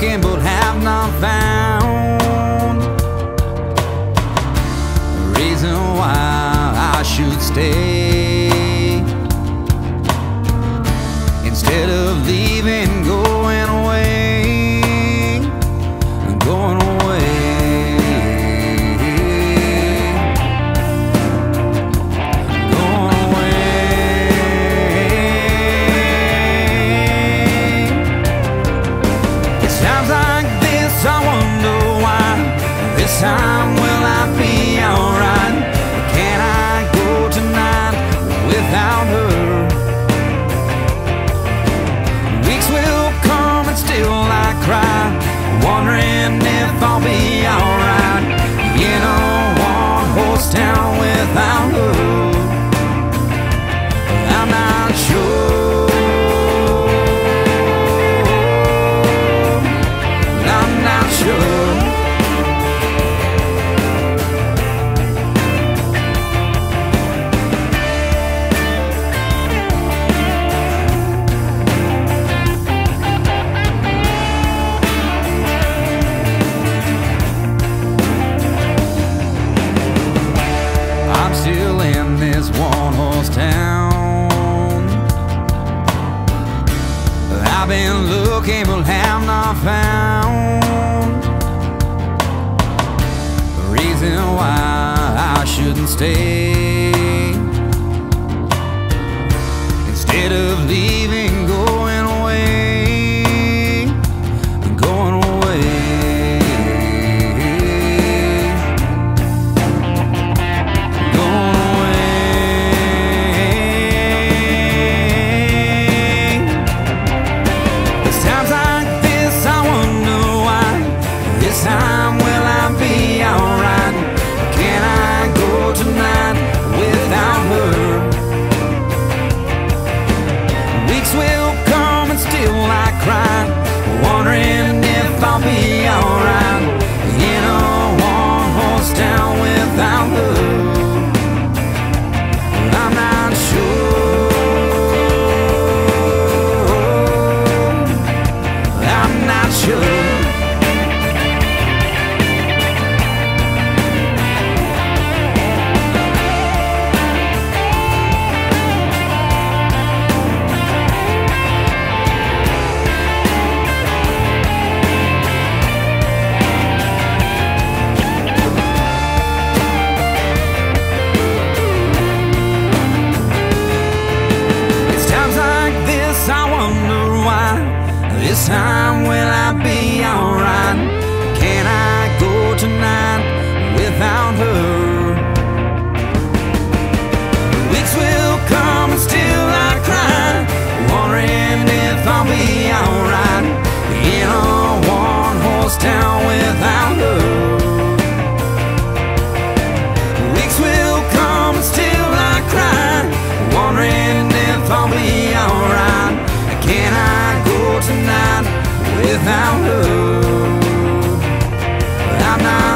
looking but have not found a reason why I should stay time will I be alright? Can I go tonight without her? Weeks will come and still I cry, wondering if I'll be alright. Looking but have not found The reason why I shouldn't stay. Why. This time will I be alright? Can I go tonight without her? Weeks will come and still I cry, wondering if I'll be alright in a one horse town without her. Weeks will come and still I cry, wondering if I'll be alright. Can I tonight without her. I'm not.